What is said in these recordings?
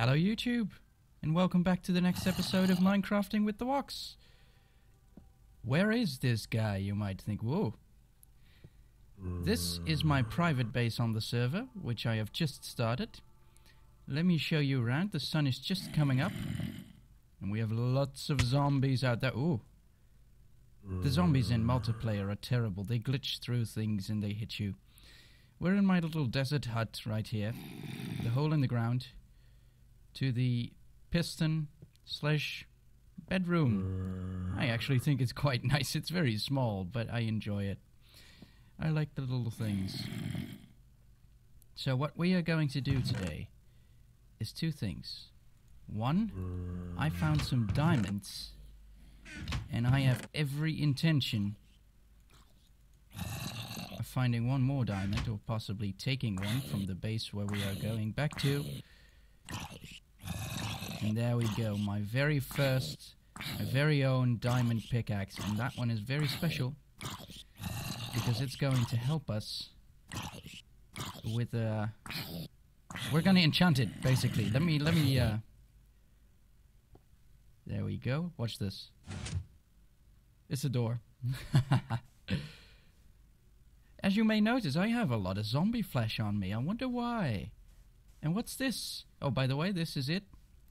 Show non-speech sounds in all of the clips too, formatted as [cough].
Hello, YouTube, and welcome back to the next episode of Minecrafting with the W0x. Where is this guy, you might think? Whoa. This is my private base on the server, which I have just started. Let me show you around. The sun is just coming up, and we have lots of zombies out there. Ooh. The zombies in multiplayer are terrible. They glitch through things and they hit you. We're in my little desert hut right here. The hole in the ground to the piston slash bedroom. I actually think it's quite [laughs] nice. It's very small, but I enjoy it. I like the little things. So, what we are going to do today is two things. One, I found some diamonds, and I have every intention of finding one more diamond, or possibly taking one from the base where we are going back to. And there we go, my very first, my very own diamond pickaxe, and that one is very special because it's going to help us with uh we're going to enchant it basically. Let me let me uh There we go. Watch this. It's a door. [laughs] As you may notice, I have a lot of zombie flesh on me. I wonder why. And what's this? Oh, by the way, this is it.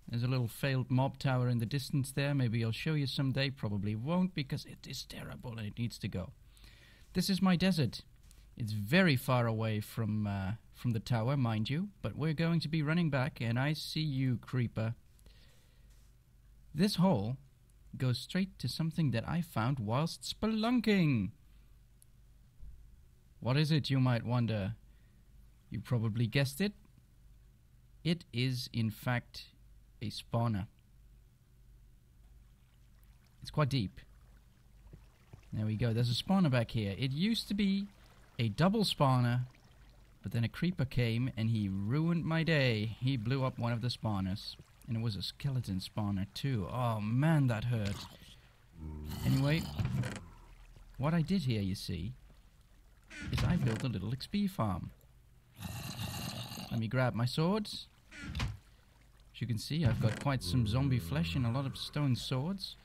There's a little failed mob tower in the distance there. Maybe I'll show you someday. Probably won't because it is terrible and it needs to go. This is my desert. It's very far away from uh, from the tower, mind you, but we're going to be running back, and I see you, creeper. This hole goes straight to something that I found whilst spelunking. What is it, you might wonder? You probably guessed it. It is, in fact, a spawner. It's quite deep. There we go. There's a spawner back here. It used to be a double spawner, but then a creeper came and he ruined my day. He blew up one of the spawners. And it was a skeleton spawner too. Oh man, that hurt. Anyway, what I did here, you see, is I built a little XP farm. Let me grab my swords. You can see, I've got quite some zombie flesh and a lot of stone swords.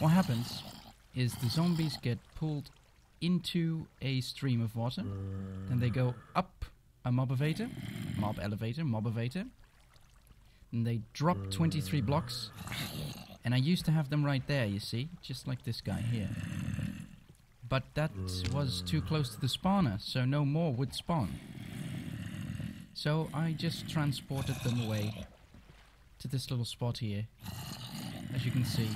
What happens is the zombies get pulled into a stream of water, then they go up a mob elevator, mob elevator, mob elevator, and they drop 23 blocks. And I used to have them right there, you see, just like this guy here. But that was too close to the spawner, so no more would spawn. So I just transported them away to this little spot here, as you can see.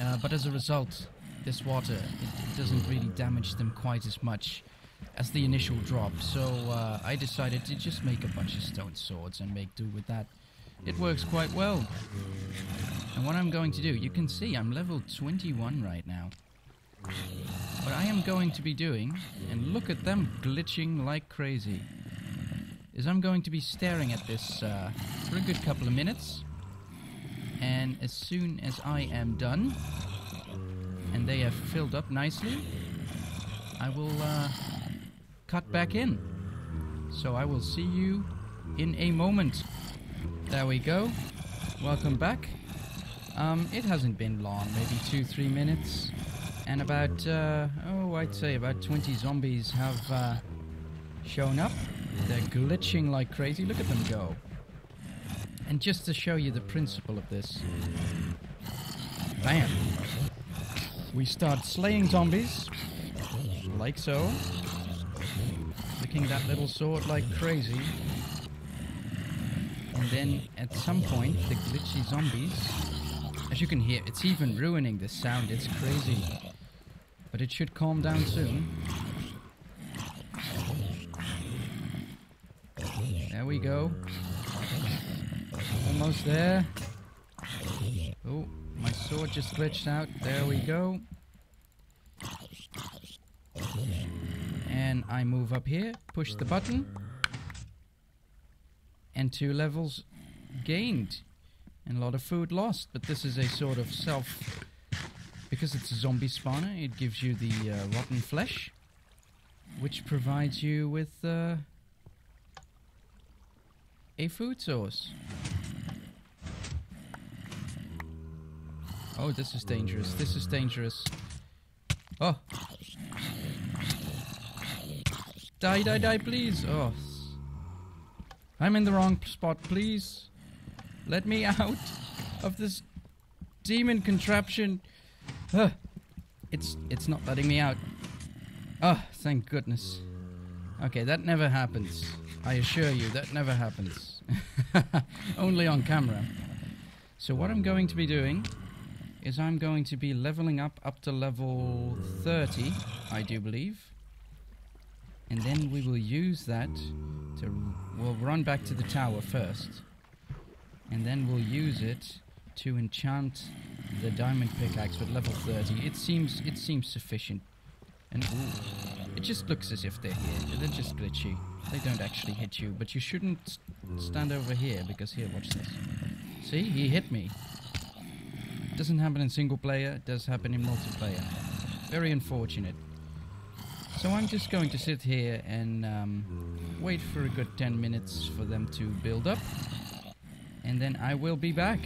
Uh, but as a result, this water, it, doesn't really damage them quite as much as the initial drop. So uh, I decided to just make a bunch of stone swords and make do with that. It works quite well. And what I'm going to do, you can see I'm level 21 right now. What I am going to be doing, and look at them glitching like crazy, is I'm going to be staring at this uh, for a good couple of minutes. And as soon as I am done, and they have filled up nicely, I will uh, cut back in. So I will see you in a moment. There we go. Welcome back. Um, it hasn't been long, maybe two, three minutes. And about, uh, oh, I'd say about 20 zombies have uh, shown up. They're glitching like crazy. Look at them go. And just to show you the principle of this, bam. We start slaying zombies, like so. Flicking that little sword like crazy. And then at some point, the glitchy zombies, as you can hear, it's even ruining the sound, it's crazy. But it should calm down soon. There we go. Almost there. Oh, my sword just glitched out. There we go. And I move up here, push the button. And two levels gained. And a lot of food lost. But this is a sort of self... Because it's a zombie spawner, it gives you the uh, rotten flesh. Which provides you with... Uh, a food source. Oh, this is dangerous. This is dangerous. Oh. Die, die, die, please. Oh. I'm in the wrong spot, please. Let me [laughs] out of this demon contraption. It's it's not letting me out. Oh, thank goodness. Okay, that never happens. I assure you, that never happens. [laughs] Only on camera. So what I'm going to be doing is I'm going to be leveling up up to level 30, I do believe. And then we will use that to... We'll run back to the tower first. And then we'll use it to enchant the diamond pickaxe with level 30. It seems it seems sufficient. And it just looks as if they're here. They're just glitchy. They don't actually hit you, but you shouldn't stand over here because here, watch this. See, he hit me. It doesn't happen in single player, it does happen in multiplayer. Very unfortunate. So I'm just going to sit here and um, wait for a good 10 minutes for them to build up. And then I will be back.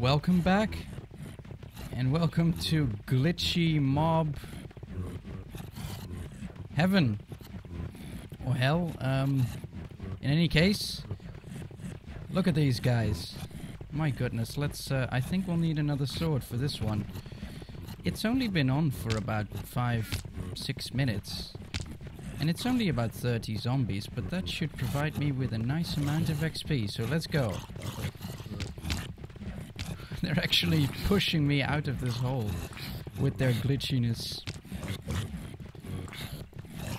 Welcome back. And welcome to Glitchy Mob Heaven. Or hell. Um, in any case, look at these guys. My goodness, let's... Uh, I think we'll need another sword for this one. It's only been on for about five, six minutes. And it's only about 30 zombies, but that should provide me with a nice amount of XP, so let's go. They're actually pushing me out of this hole with their glitchiness.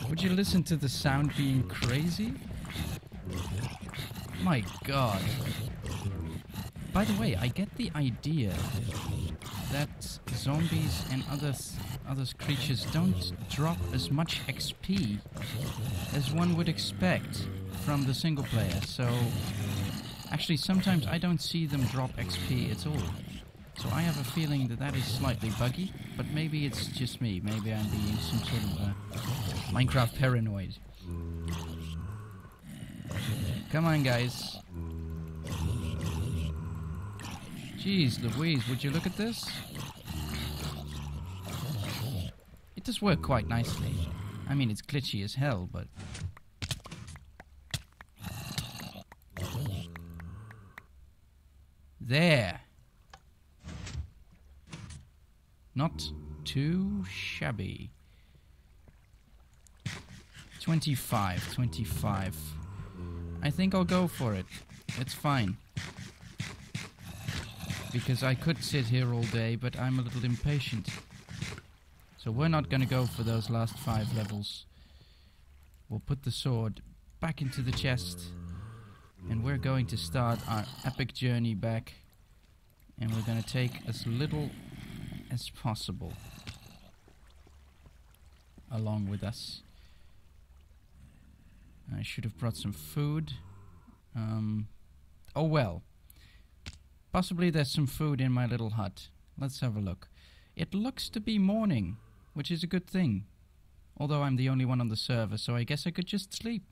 Would you listen to the sound being crazy? My god. By the way, I get the idea that zombies and other others creatures don't drop as much XP as one would expect from the single player. So actually sometimes I don't see them drop XP at all. So I have a feeling that that is slightly buggy, but maybe it's just me. Maybe I'm being some sort of Minecraft paranoid. Come on, guys. Jeez Louise, would you look at this? It does work quite nicely. I mean, it's glitchy as hell, but... There. Not too shabby. 25, 25. I think I'll go for it. It's fine because I could sit here all day, but I'm a little impatient. So we're not going to go for those last five levels. We'll put the sword back into the chest, and we're going to start our epic journey back, and we're going to take as little as possible along with us. I should have brought some food. Um, oh well. Possibly there's some food in my little hut. Let's have a look. It looks to be morning, which is a good thing. Although I'm the only one on the server, so I guess I could just sleep.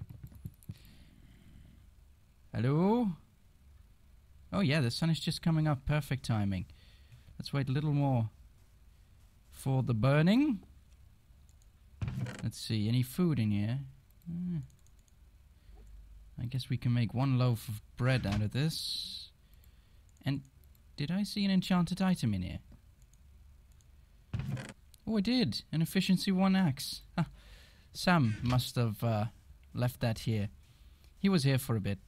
Hello? Oh yeah, the sun is just coming up. Perfect timing. Let's wait a little more for the burning. Let's see, any food in here? Hmm. I guess we can make one loaf of bread out of this. And did I see an enchanted item in here? Oh, I did. An efficiency 1 axe. Sam must have uh, left that here. He was here for a bit.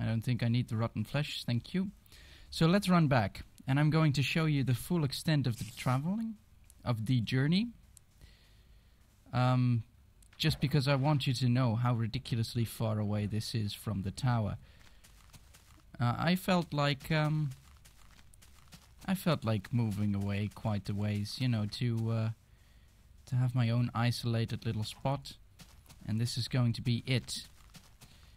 I don't think I need the rotten flesh, thank you. So let's run back. And I'm going to show you the full extent of the traveling, of the journey. Um, just because I want you to know how ridiculously far away this is from the tower. Uh, I felt like um, I felt like moving away quite a ways, you know, to uh, to have my own isolated little spot, and this is going to be it.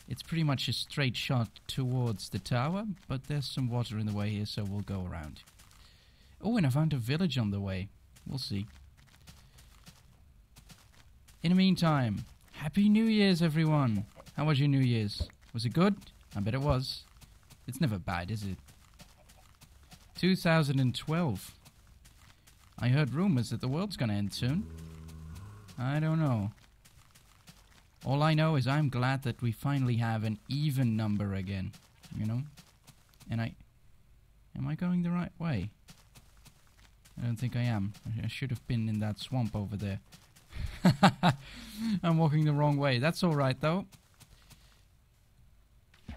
It's pretty much a straight shot towards the tower, but there's some water in the way here, so we'll go around. Oh, and I found a village on the way. We'll see. In the meantime, Happy New Year's, everyone! How was your New Year's? Was it good? I bet it was. It's never bad, is it? 2012. I heard rumors that the world's gonna end soon. I don't know. All I know is I'm glad that we finally have an even number again, you know? And I. Am I going the right way? I don't think I am. I should have been in that swamp over there. [laughs] I'm walking the wrong way. That's alright though.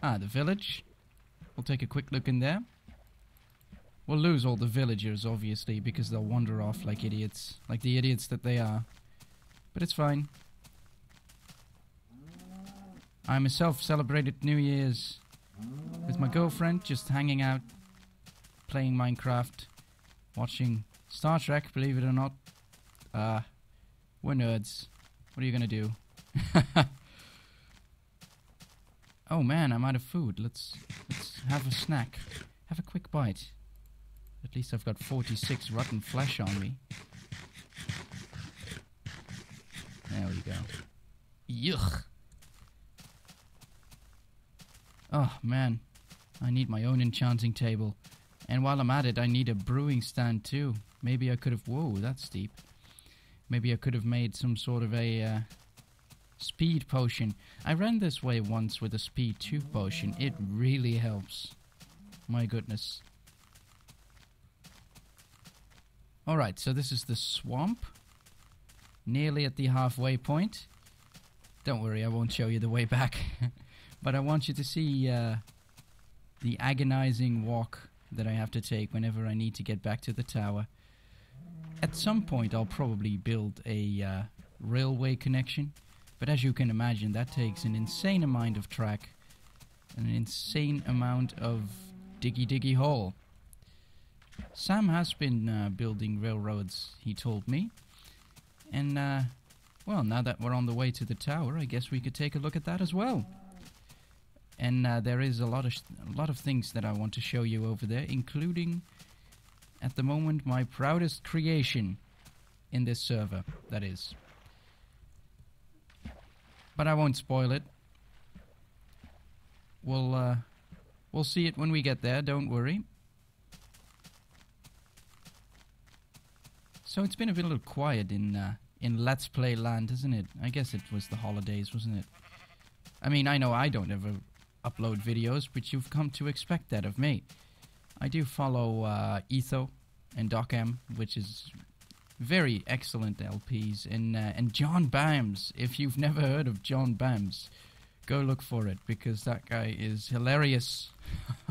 Ah, the village. We'll take a quick look in there. We'll lose all the villagers, obviously, because they'll wander off like idiots. Like the idiots that they are. But it's fine. I myself celebrated New Year's with my girlfriend, just hanging out, playing Minecraft, watching Star Trek, believe it or not. Uh, we're nerds. What are you gonna do? [laughs] oh man, I'm out of food. Let's let's have a snack. Have a quick bite. At least I've got 46 rotten flesh on me. There we go. Yuck. Oh man, I need my own enchanting table. And while I'm at it, I need a brewing stand too. Maybe I could have. Whoa, that's deep. Maybe I could have made some sort of a uh, speed potion. I ran this way once with a speed 2 potion. It really helps. My goodness. Alright, so this is the swamp. Nearly at the halfway point. Don't worry, I won't show you the way back. [laughs] but I want you to see uh, the agonizing walk that I have to take whenever I need to get back to the tower. At some point, I'll probably build a uh, railway connection, but as you can imagine, that takes an insane amount of track, and an insane amount of diggy diggy hole. Sam has been uh, building railroads, he told me, and uh, well, now that we're on the way to the tower, I guess we could take a look at that as well. And uh, there is a lot of a lot of things that I want to show you over there, including at the moment my proudest creation in this server, that is. But I won't spoil it. We'll uh, we'll see it when we get there, don't worry. So it's been a little quiet in uh, in Let's Play land, isn't it? I guess it was the holidays, wasn't it? I mean, I know I don't ever upload videos, but you've come to expect that of me. I do follow uh, Etho and DocM, which is very excellent LPs, and uh, and John Bams. If you've never heard of John Bams, go look for it because that guy is hilarious. [laughs]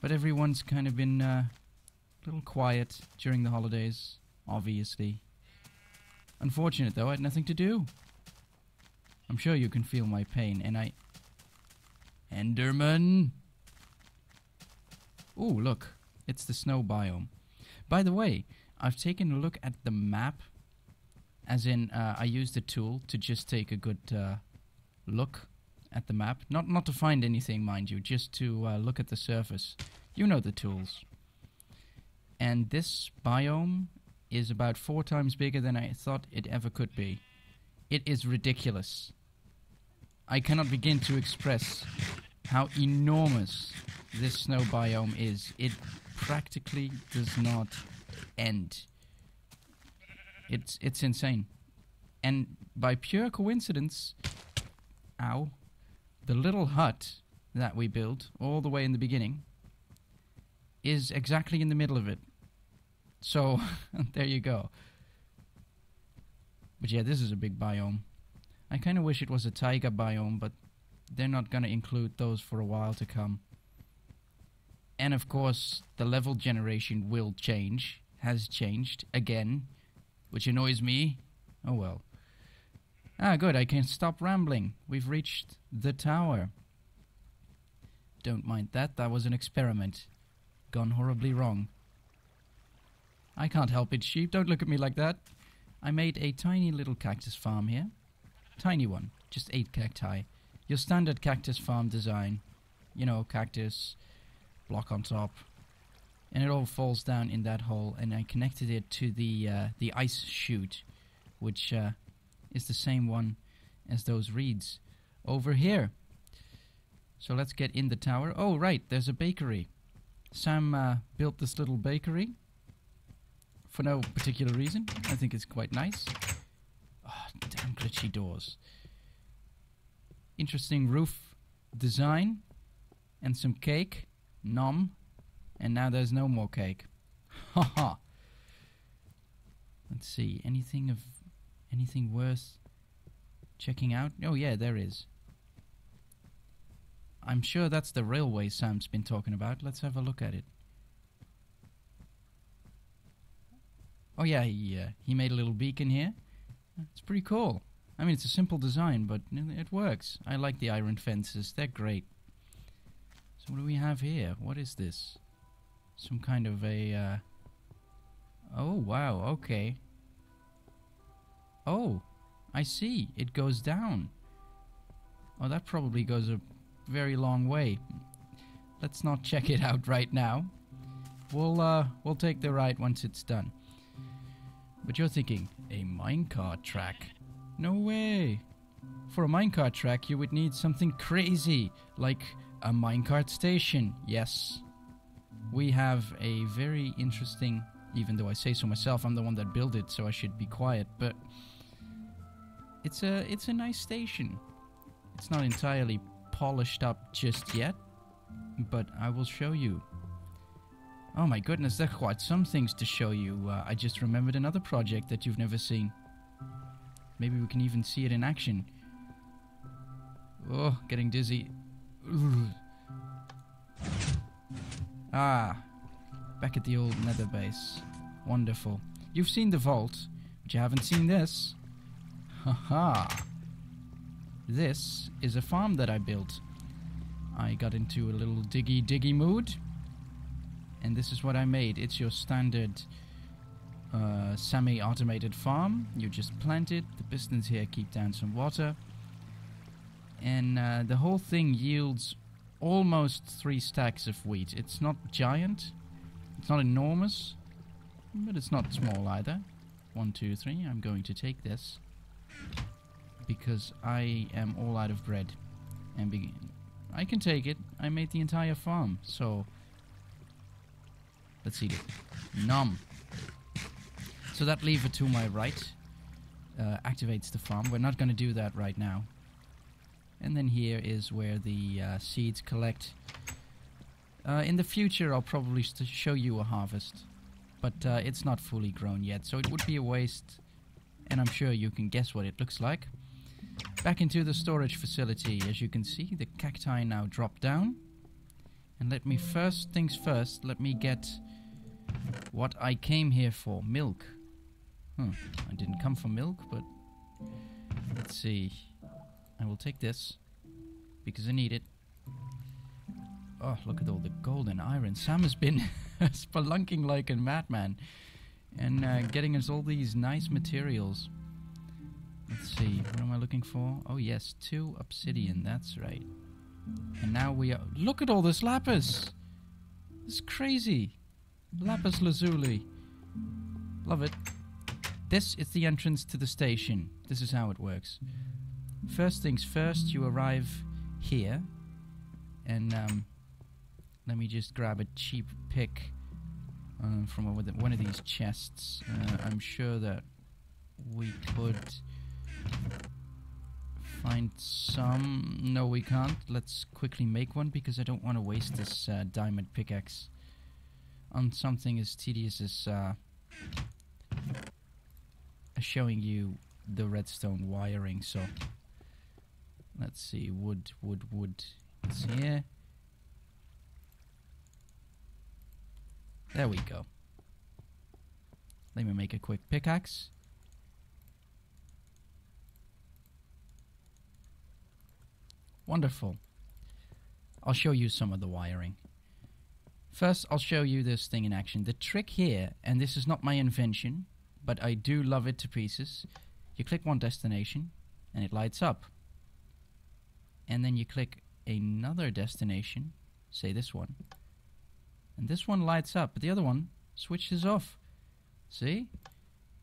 but everyone's kind of been uh, a little quiet during the holidays, obviously. Unfortunate though, I had nothing to do. I'm sure you can feel my pain, and I. Enderman! Ooh, look. It's the snow biome. By the way, I've taken a look at the map. As in, uh, I used the tool to just take a good uh, look at the map. Not not to find anything, mind you, just to uh, look at the surface. You know the tools. And this biome is about four times bigger than I thought it ever could be. It is ridiculous. I cannot begin to express how enormous this snow biome is. It practically does not end. It's it's insane. And by pure coincidence, ow, the little hut that we built all the way in the beginning is exactly in the middle of it. So [laughs] there you go. But yeah, this is a big biome. I kind of wish it was a taiga biome, but they're not going to include those for a while to come. And of course, the level generation will change, has changed again, which annoys me. Oh well. Ah, good, I can stop rambling. We've reached the tower. Don't mind that, that was an experiment. Gone horribly wrong. I can't help it, sheep, don't look at me like that. I made a tiny little cactus farm here. Tiny one, just eight cacti. Your standard cactus farm design. You know, cactus, block on top. And it all falls down in that hole, and I connected it to the uh, the ice chute, which uh, is the same one as those reeds. over here. So let's get in the tower. Oh, right, there's a bakery. Sam uh, built this little bakery for no particular reason. I think it's quite nice. Oh, damn glitchy doors. Interesting roof design and some cake. Nom. And now there's no more cake. [laughs] Haha. Let's see. Anything of anything worth checking out? Oh yeah, there is. I'm sure that's the railway Sam's been talking about. Let's have a look at it. Oh yeah, he uh, he made a little beacon here. It's pretty cool. I mean, it's a simple design, but it works. I like the iron fences. They're great. So what do we have here? What is this? Some kind of a... Uh oh, wow, okay. Oh, I see. It goes down. Oh, that probably goes a very long way. Let's not check it out right now. We'll, uh, we'll take the ride once it's done. But you're thinking, a minecart track? No way. For a minecart track, you would need something crazy, like a minecart station. Yes. We have a very interesting, even though I say so myself, I'm the one that built it, so I should be quiet, but it's a it's a nice station. It's not entirely polished up just yet, but I will show you. Oh my goodness, there's quite some things to show you. Uh, I just remembered another project that you've never seen. Maybe we can even see it in action. Oh, getting dizzy. [sniffs] Ah, back at the old nether base. Wonderful. You've seen the vault, but you haven't seen this. Haha. This is a farm that I built. I got into a little diggy diggy mood. And this is what I made. It's your standard uh, semi-automated farm. You just plant it. The pistons here keep down some water. And uh, the whole thing yields almost three stacks of wheat. It's not giant. It's not enormous. But it's not small either. One, two, three. I'm going to take this. Because I am all out of bread. And I can take it. I made the entire farm. So... Let's see. Nom. So that lever to my right uh, activates the farm. We're not going to do that right now. And then here is where the uh, seeds collect. Uh, in the future, I'll probably show you a harvest. But uh, it's not fully grown yet, so it would be a waste. And I'm sure you can guess what it looks like. Back into the storage facility. As you can see, the cacti now drop down. And let me first things first, let me get what I came here for. Milk. Hmm, I didn't come for milk, but let's see. I will take this because I need it. Oh, look at all the gold and iron. Sam has been [laughs] spelunking like a madman and uh, getting us all these nice materials. Let's see, what am I looking for? Oh yes, two obsidian, that's right. And now we are... Look at all this lapis! It's crazy. Lapis lazuli. Love it. This is the entrance to the station. This is how it works. First things first, you arrive here. And um, let me just grab a cheap pick uh, from one of these chests. Uh, I'm sure that we could find some. No, we can't. Let's quickly make one because I don't want to waste this uh, diamond pickaxe on something as tedious as uh, showing you the redstone wiring. So let's see, wood, wood, wood. It's here. There we go. Let me make a quick pickaxe. Wonderful. I'll show you some of the wiring. First, I'll show you this thing in action. The trick here, and this is not my invention, but I do love it to pieces. You click one destination and it lights up. And then you click another destination, say this one, and this one lights up, but the other one switches off. See?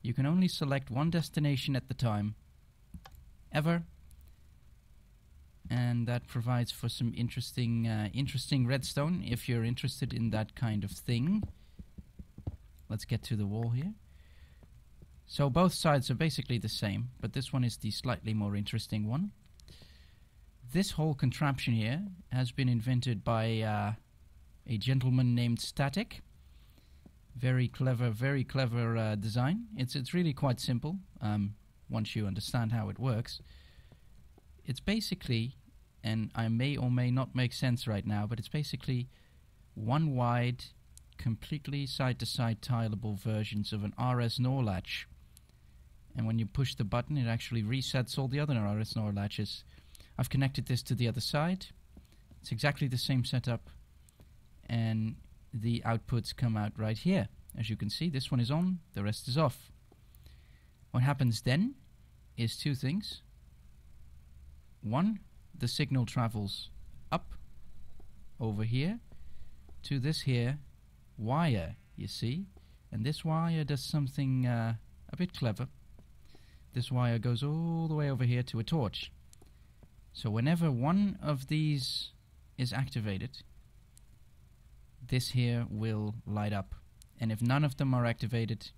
You can only select one destination at the time. Ever. And that provides for some interesting, uh, interesting redstone if you're interested in that kind of thing. Let's get to the wall here. So both sides are basically the same, but this one is the slightly more interesting one. This whole contraption here has been invented by uh, a gentleman named Static. Very clever, very clever uh, design. It's it's really quite simple um, once you understand how it works. It's basically, and I may or may not make sense right now, but it's basically one wide, completely side-to-side tileable versions of an RS NOR latch. And when you push the button, it actually resets all the other RS NOR latches. I've connected this to the other side. It's exactly the same setup and the outputs come out right here. As you can see, this one is on, the rest is off. What happens then is two things. One, the signal travels up over here to this here wire, you see. And this wire does something uh, a bit clever. This wire goes all the way over here to a torch. So whenever one of these is activated, this here will light up. And if none of them are activated,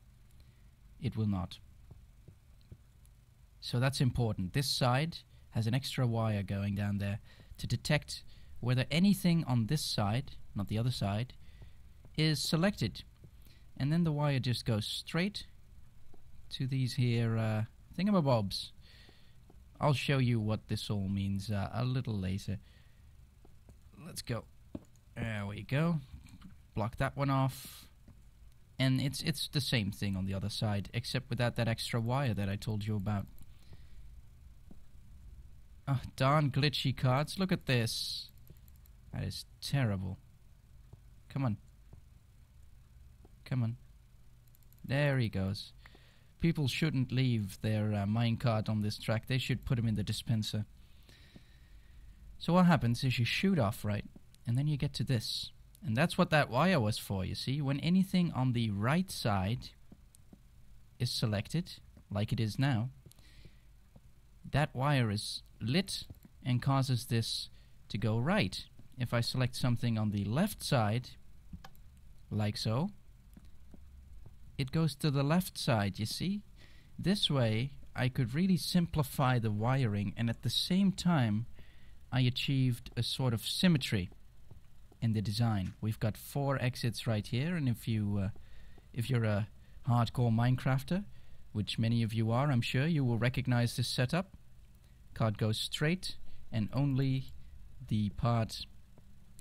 it will not. So that's important. This side has an extra wire going down there to detect whether anything on this side, not the other side, is selected. And then the wire just goes straight to these here uh, thingamabobs. I'll show you what this all means uh, a little later. Let's go. There we go block that one off. And it's it's the same thing on the other side, except without that extra wire that I told you about. Oh, darn glitchy cards. Look at this. That is terrible. Come on. Come on. There he goes. People shouldn't leave their uh, minecart on this track. They should put him in the dispenser. So what happens is you shoot off, right? And then you get to this. And that's what that wire was for, you see. When anything on the right side is selected, like it is now, that wire is lit and causes this to go right. If I select something on the left side, like so, it goes to the left side, you see? This way, I could really simplify the wiring and at the same time, I achieved a sort of symmetry in the design. We've got four exits right here, and if you uh, if you're a hardcore Minecrafter, which many of you are, I'm sure you will recognize this setup. Card goes straight, and only the part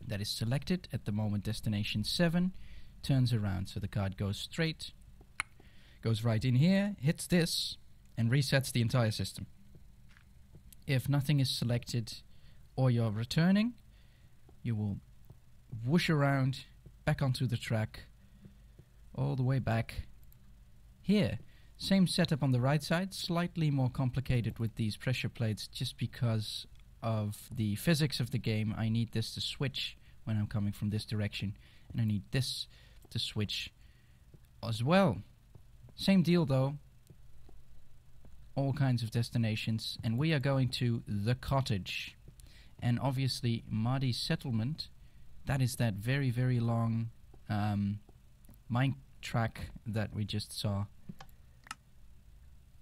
that is selected at the moment destination 7 turns around. So the card goes straight, goes right in here, hits this, and resets the entire system. If nothing is selected or you're returning, you will whoosh around, back onto the track, all the way back. Here, same setup on the right side, slightly more complicated with these pressure plates just because of the physics of the game. I need this to switch when I'm coming from this direction, and I need this to switch as well. Same deal though. All kinds of destinations, and we are going to the cottage. And obviously, Mahdi's settlement that is that very, very long um, mine track that we just saw.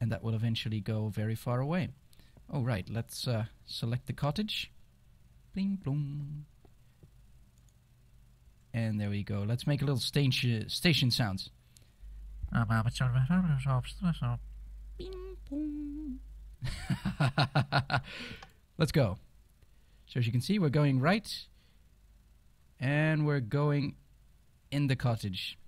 And that will eventually go very far away. All right, let's uh, select the cottage. Bling, bloom. And there we go. Let's make a little station, station sounds. Bing, boom. [laughs] Let's go. So as you can see, we're going right and we're going in the cottage.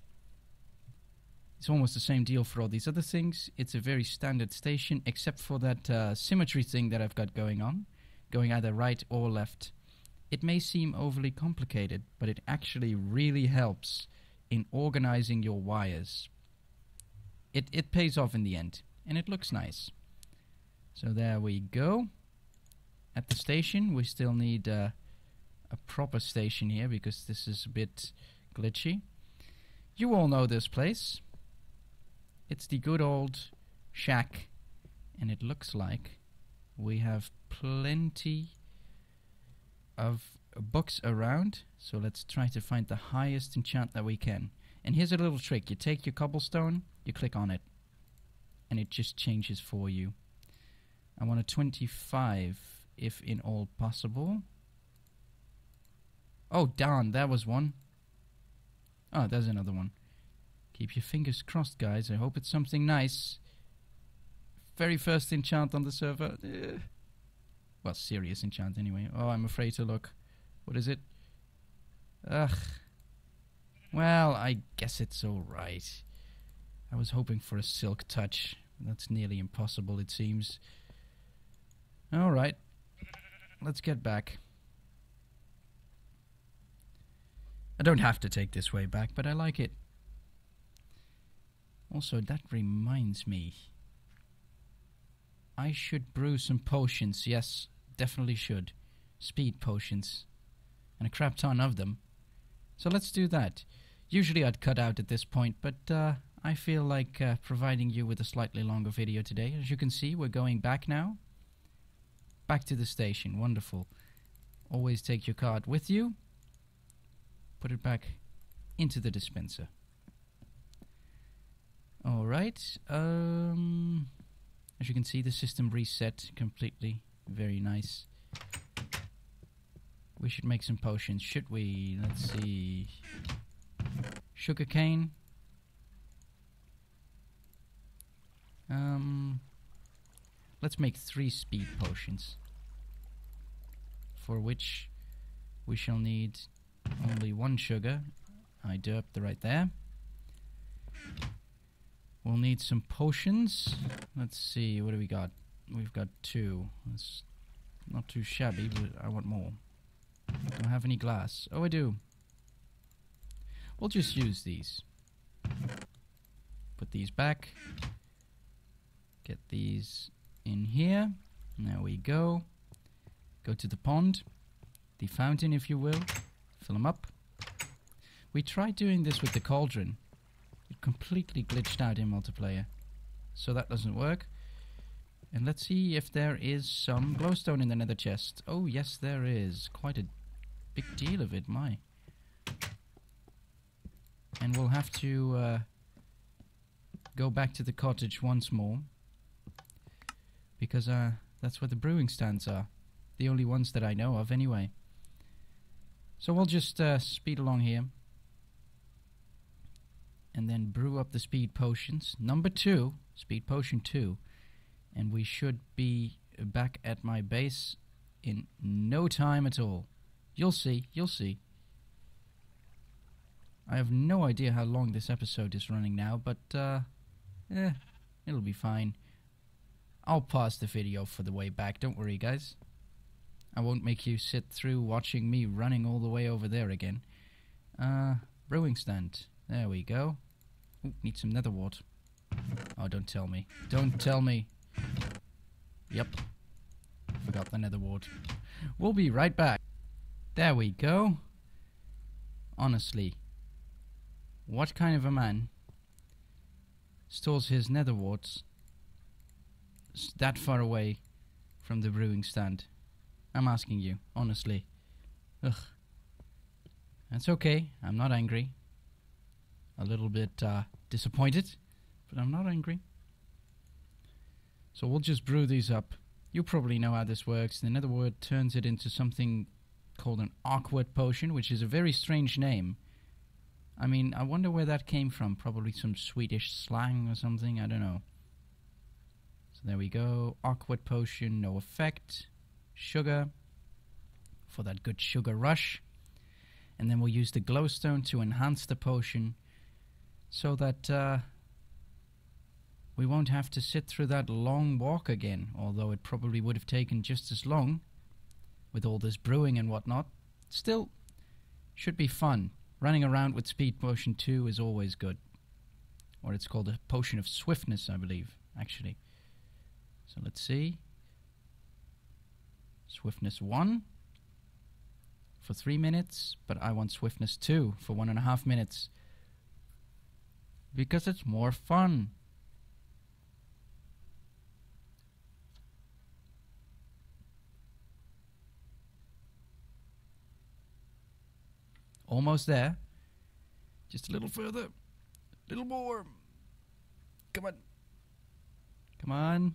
It's almost the same deal for all these other things. It's a very standard station, except for that uh, symmetry thing that I've got going on, going either right or left. It may seem overly complicated, but it actually really helps in organizing your wires. It, it pays off in the end, and it looks nice. So there we go. At the station, we still need... Uh, a proper station here because this is a bit glitchy. You all know this place. It's the good old shack and it looks like we have plenty of books around, so let's try to find the highest enchant that we can. And here's a little trick. You take your cobblestone, you click on it, and it just changes for you. I want a 25, if in all possible. Oh, darn, that was one. Oh, there's another one. Keep your fingers crossed, guys. I hope it's something nice. Very first enchant on the server. Uh, well, serious enchant anyway. Oh, I'm afraid to look. What is it? Ugh. Well, I guess it's alright. I was hoping for a silk touch. That's nearly impossible, it seems. Alright. Let's get back. I don't have to take this way back, but I like it. Also, that reminds me. I should brew some potions. Yes, definitely should. Speed potions. And a crap ton of them. So let's do that. Usually I'd cut out at this point, but uh, I feel like uh, providing you with a slightly longer video today. As you can see, we're going back now. Back to the station. Wonderful. Always take your card with you. Put it back into the dispenser. Alright. Um, as you can see, the system reset completely. Very nice. We should make some potions, should we? Let's see. Sugarcane. Um, let's make three speed potions. For which we shall need only one sugar. I derped the right there. We'll need some potions. Let's see, what do we got? We've got two. That's not too shabby, but I want more. Don't have any glass. Oh, I do. We'll just use these. Put these back. Get these in here. There we go. Go to the pond. The fountain, if you will. Fill them up. We tried doing this with the cauldron. Completely glitched out in multiplayer. So that doesn't work. And let's see if there is some glowstone in the nether chest. Oh, yes, there is. Quite a big deal of it, my. And we'll have to uh, go back to the cottage once more. Because uh, that's where the brewing stands are. The only ones that I know of, anyway. So we'll just uh, speed along here. And then brew up the speed potions. Number two, speed potion two. And we should be back at my base in no time at all. You'll see, you'll see. I have no idea how long this episode is running now, but, uh, eh, it'll be fine. I'll pause the video for the way back, don't worry, guys. I won't make you sit through watching me running all the way over there again. Uh, brewing stand. There we go. Ooh, need some nether wart. Oh, don't tell me. Don't tell me. Yep. Forgot the nether wart. We'll be right back. There we go. Honestly, what kind of a man stores his nether warts that far away from the brewing stand? I'm asking you, honestly. Ugh. That's okay. I'm not angry. A little bit uh, disappointed, but I'm not angry. So we'll just brew these up. You probably know how this works. The nether wart turns it into something called an awkward potion, which is a very strange name. I mean, I wonder where that came from. Probably some Swedish slang or something. I don't know. So there we go. Awkward potion, no effect. Sugar for that good sugar rush. And then we'll use the glowstone to enhance the potion so that uh, we won't have to sit through that long walk again, although it probably would have taken just as long with all this brewing and whatnot. Still, should be fun. Running around with Speed Potion 2 is always good. Or it's called a Potion of Swiftness, I believe, actually. So let's see. Swiftness 1 for 3 minutes, but I want Swiftness 2 for 1.5 minutes. Because it's more fun. almost there. Just a little further. A little more. Come on. Come on.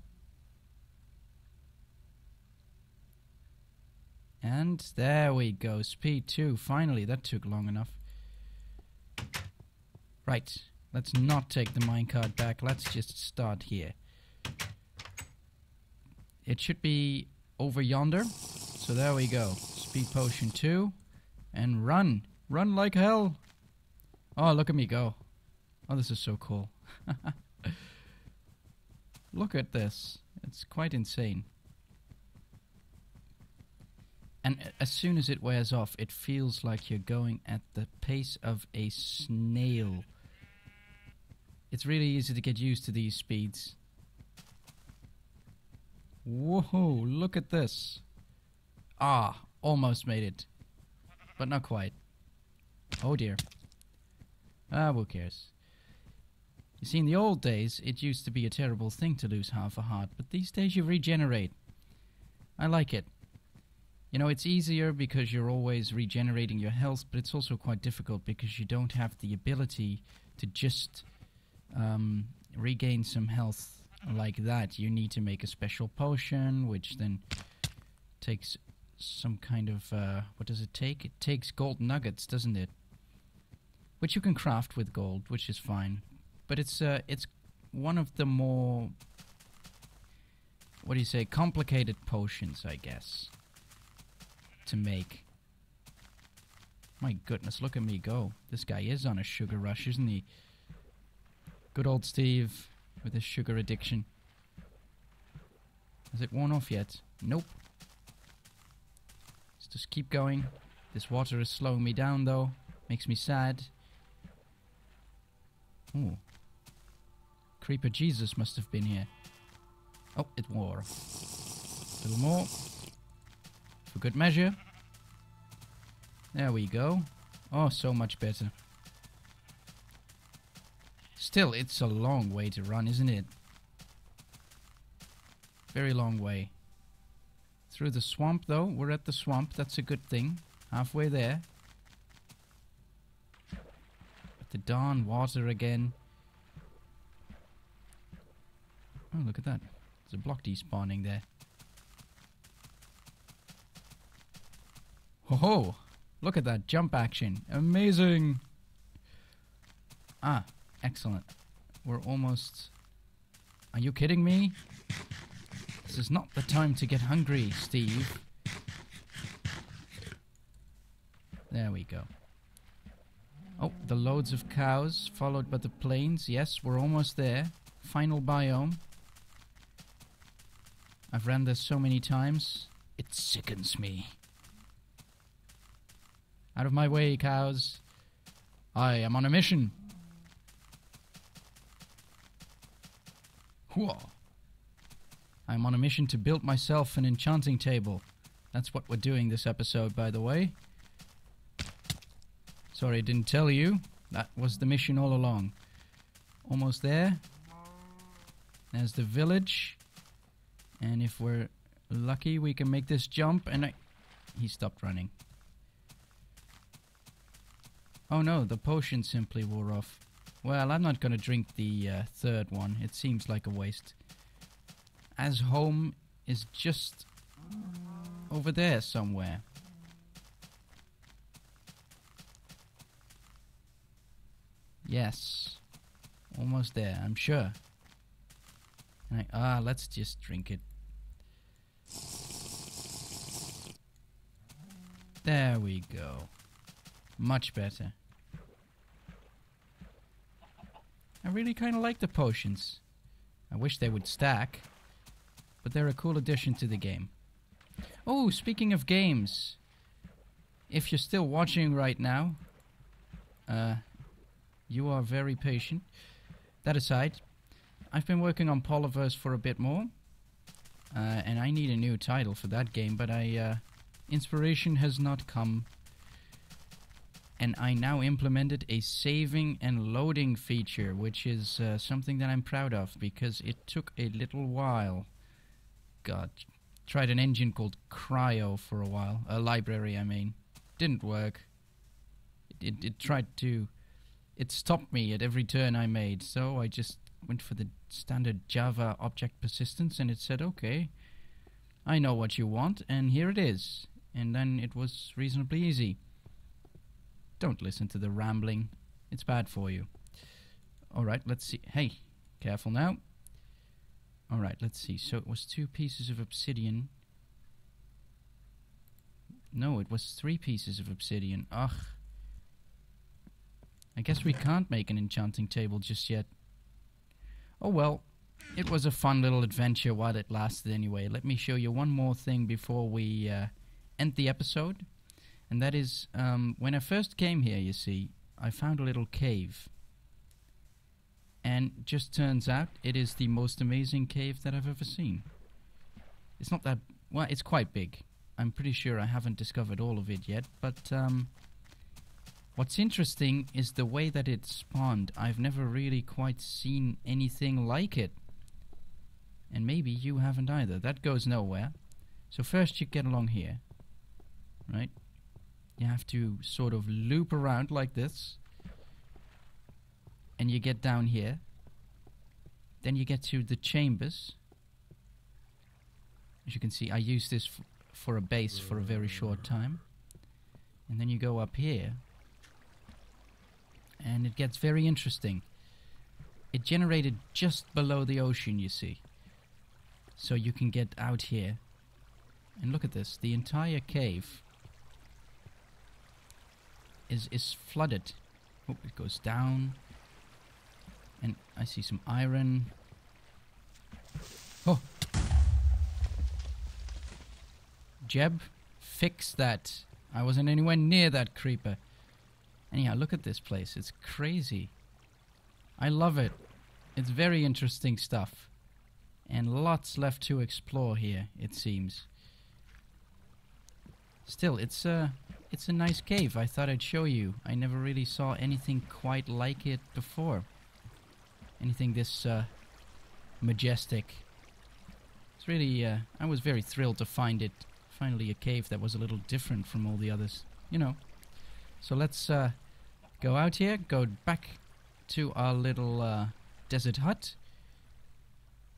And there we go. Speed 2. Finally, that took long enough. Right. Let's not take the minecart back. Let's just start here. It should be over yonder. So there we go. Speed potion 2. And run. Run like hell. Oh, look at me go. Oh, this is so cool. [laughs] look at this. It's quite insane. And as soon as it wears off, it feels like you're going at the pace of a snail. It's really easy to get used to these speeds. Whoa, look at this. Ah, almost made it. But not quite. Oh dear. Ah, who cares? You see, in the old days, it used to be a terrible thing to lose half a heart, but these days you regenerate. I like it. You know, it's easier because you're always regenerating your health, but it's also quite difficult because you don't have the ability to just um, regain some health like that. You need to make a special potion, which then takes some kind of. Uh, what does it take? It takes gold nuggets, doesn't it? Which you can craft with gold, which is fine. But it's uh, it's one of the more what do you say complicated potions, I guess to make. My goodness, look at me go. This guy is on a sugar rush, isn't he? Good old Steve with his sugar addiction. Has it worn off yet? Nope. Let's just keep going. This water is slowing me down though. Makes me sad. Ooh. Creeper Jesus must have been here. Oh, it wore. A little more for good measure. There we go. Oh, so much better. Still, it's a long way to run, isn't it? Very long way. Through the swamp, though. We're at the swamp. That's a good thing. Halfway there. The dawn, water again. Oh, look at that. There's a block despawning there. Ho ho! Look at that jump action. Amazing! Ah, excellent. We're almost... Are you kidding me? This is not the time to get hungry, Steve. There we go. Oh, the loads of cows, followed by the plains. Yes, we're almost there. Final biome. I've ran this so many times. It sickens me. Out of my way, cows. I am on a mission. I'm on a mission to build myself an enchanting table. That's what we're doing this episode, by the way. Sorry, I didn't tell you. That was the mission all along. Almost there. There's the village. And if we're lucky, we can make this jump. And I... He stopped running. Oh no, the potion simply wore off. Well, I'm not gonna drink the uh, third one. It seems like a waste. As home is just over there somewhere. Yes. Almost there, I'm sure. I, ah, let's just drink it. There we go. Much better. I really kind of like the potions. I wish they would stack, but they're a cool addition to the game. Oh, speaking of games, if you're still watching right now, uh, you are very patient. That aside, I've been working on Polyverse for a bit more, uh, and I need a new title for that game, but I, uh, inspiration has not come and I now implemented a saving and loading feature, which is uh, something that I'm proud of because it took a little while. God, tried an engine called Kryo for a while, a library, I mean. Didn't work. it, it tried to. It stopped me at every turn I made, so I just went for the standard Java object persistence and it said, okay, I know what you want, and here it is. And then it was reasonably easy. Don't listen to the rambling, it's bad for you. Alright, let's see. Hey, careful now. Alright, let's see. So it was two pieces of obsidian. No, it was three pieces of obsidian. Ugh. I guess we can't make an enchanting table just yet. Oh well, it was a fun little adventure while it lasted anyway. Let me show you one more thing before we uh, end the episode. And that is, um, when I first came here, you see, I found a little cave. And just turns out it is the most amazing cave that I've ever seen. It's not that, well, it's quite big. I'm pretty sure I haven't discovered all of it yet, but um, what's interesting is the way that it spawned. I've never really quite seen anything like it. And maybe you haven't either. That goes nowhere. So first you get along here. Right? You have to sort of loop around like this. And you get down here. Then you get to the chambers. As you can see, I use this for a base for a very short time. And then you go up here. And it gets very interesting. It generated just below the ocean, you see. So you can get out here. And look at this. The entire cave is is flooded. Oh, it goes down. And I see some iron. Oh, Jeb, fix that. I wasn't anywhere near that creeper. Anyhow, look at this place. It's crazy. I love it. It's very interesting stuff. And lots left to explore here, it seems. Still, it's a, it's a nice cave. I thought I'd show you. I never really saw anything quite like it before. Anything this uh, majestic. It's really, uh, I was very thrilled to find it finally a cave that was a little different from all the others. You know. So let's uh, go out here, go back to our little uh, desert hut,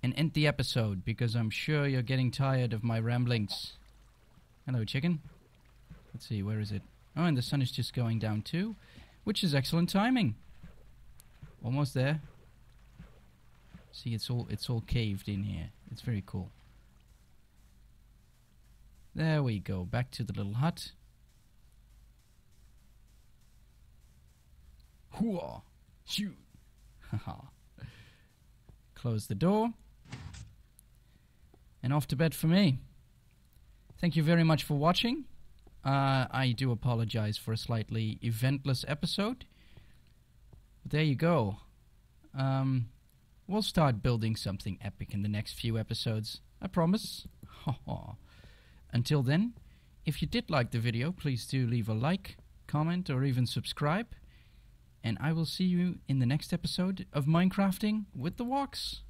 and end the episode because I'm sure you're getting tired of my ramblings. Hello, chicken. Let's see, where is it? Oh, and the sun is just going down too, which is excellent timing. Almost there. See, it's all it's all caved in here. It's very cool. There we go, back to the little hut. Hooah! Shoot! Haha. [laughs] Close the door. And off to bed for me. Thank you very much for watching. Uh, I do apologize for a slightly eventless episode. But there you go. Um, we'll start building something epic in the next few episodes. I promise. [laughs] Until then, if you did like the video, please do leave a like, comment, or even subscribe. And I will see you in the next episode of Minecrafting with the W0x.